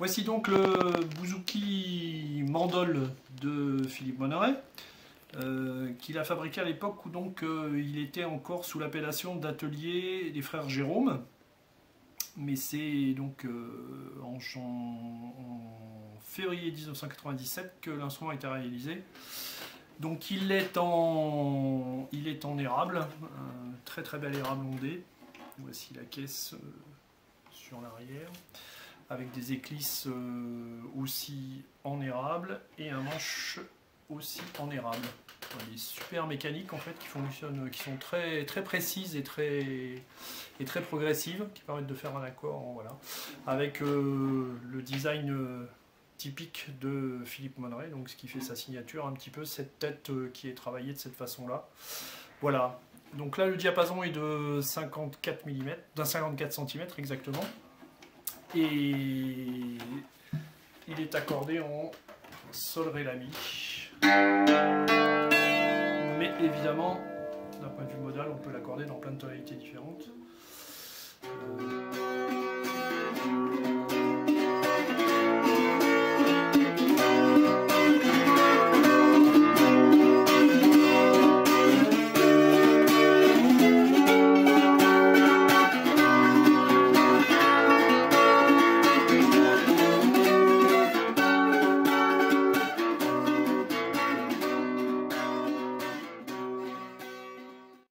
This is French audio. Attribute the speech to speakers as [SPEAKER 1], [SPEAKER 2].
[SPEAKER 1] Voici donc le bouzouki mandol de Philippe Monneret, euh, qu'il a fabriqué à l'époque où donc euh, il était encore sous l'appellation d'atelier des frères Jérôme. Mais c'est donc euh, en, février 1997 que l'instrument a été réalisé. Donc il est en, il est en érable, un très très bel érable ondé. Voici la caisse sur l'arrière avec des éclisses euh, aussi en érable et un manche aussi en érable. Des super mécaniques en fait qui fonctionnent, qui sont très, très précises et très, et très progressives, qui permettent de faire un accord voilà, avec euh, le design euh, typique de Philippe Monneret, donc ce qui fait sa signature un petit peu, cette tête qui est travaillée de cette façon-là. Voilà, donc là le diapason est de 54 mm, d'un 54 cm exactement et il est accordé en sol ré la mi. Mais évidemment, d'un point de vue modal, on peut l'accorder dans plein de tonalités différentes. Euh,